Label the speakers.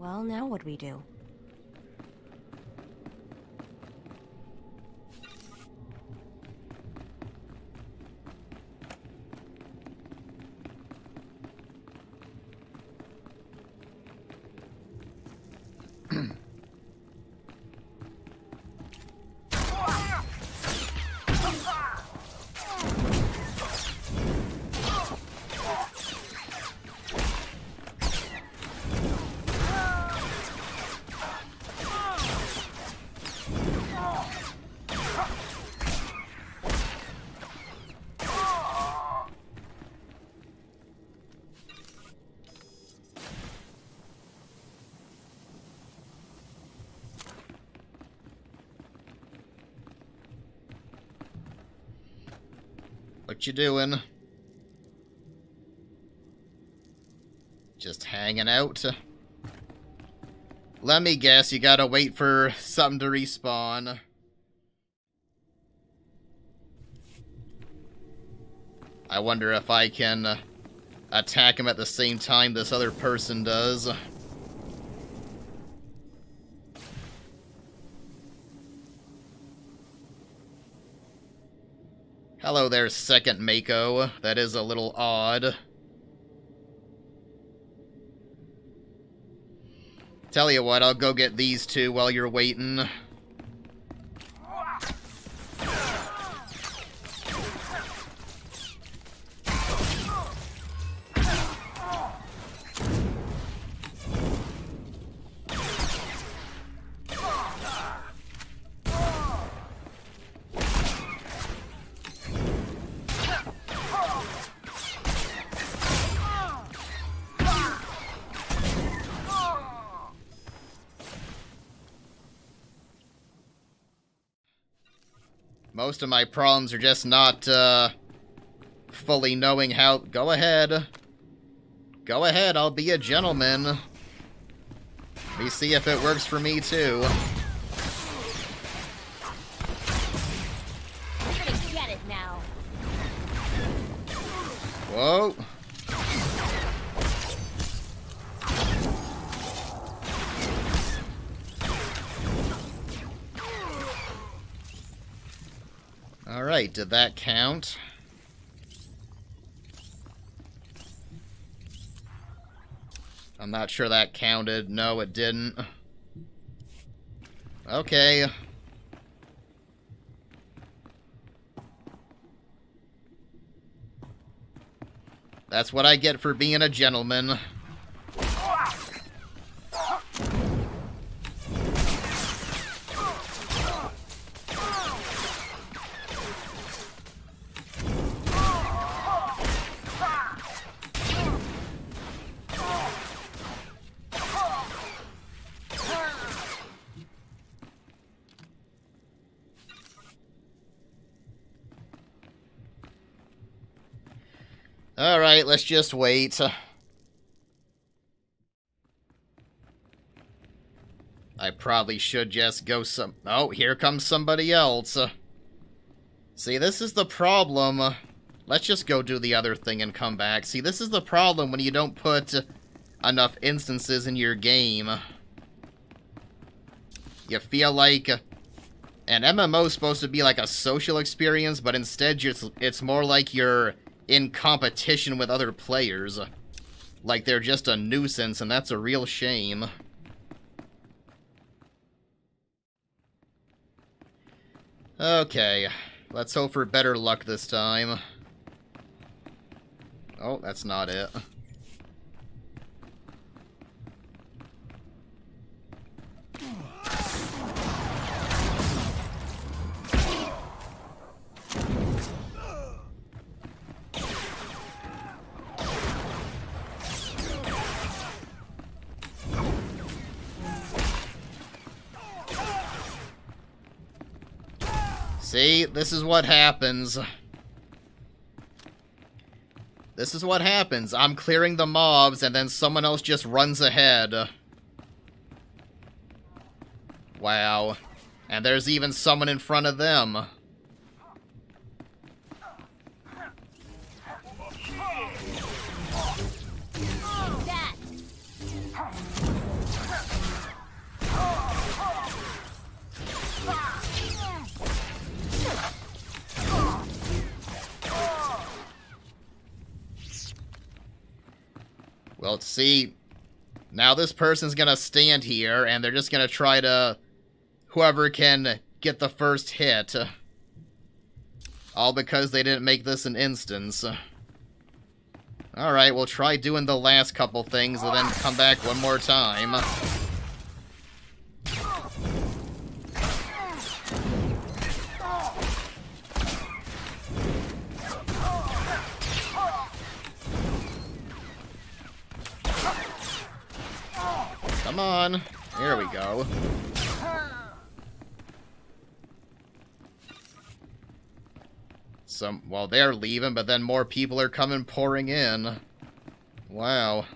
Speaker 1: Well, now what do we do?
Speaker 2: What you doing? Just hanging out? Let me guess, you gotta wait for something to respawn. I wonder if I can attack him at the same time this other person does. Hello there, second Mako. That is a little odd. Tell you what, I'll go get these two while you're waiting. Most of my problems are just not, uh, fully knowing how... Go ahead. Go ahead, I'll be a gentleman. Let me see if it works for me, too.
Speaker 1: You're gonna get it now.
Speaker 2: Whoa. Alright, did that count? I'm not sure that counted. No, it didn't. Okay. That's what I get for being a gentleman. Alright, let's just wait. I probably should just go some... Oh, here comes somebody else. See, this is the problem. Let's just go do the other thing and come back. See, this is the problem when you don't put enough instances in your game. You feel like an MMO is supposed to be like a social experience, but instead it's, it's more like you're in competition with other players. Like they're just a nuisance, and that's a real shame. Okay, let's hope for better luck this time. Oh, that's not it. See, this is what happens. This is what happens. I'm clearing the mobs, and then someone else just runs ahead. Wow. And there's even someone in front of them. Out. See, now this person's gonna stand here, and they're just gonna try to... Whoever can get the first hit. All because they didn't make this an instance. Alright, we'll try doing the last couple things and then come back one more time. Come on. Here we go. Some, well, they're leaving, but then more people are coming pouring in. Wow.